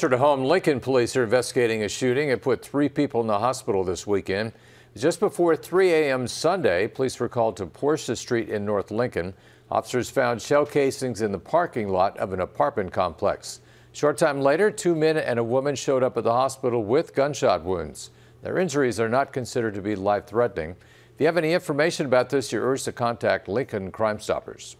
To home, Lincoln police are investigating a shooting and put three people in the hospital this weekend. Just before 3 a.m. Sunday, police were called to Portia Street in North Lincoln. Officers found shell casings in the parking lot of an apartment complex. Short time later, two men and a woman showed up at the hospital with gunshot wounds. Their injuries are not considered to be life-threatening. If you have any information about this, you're urged to contact Lincoln Crime Stoppers.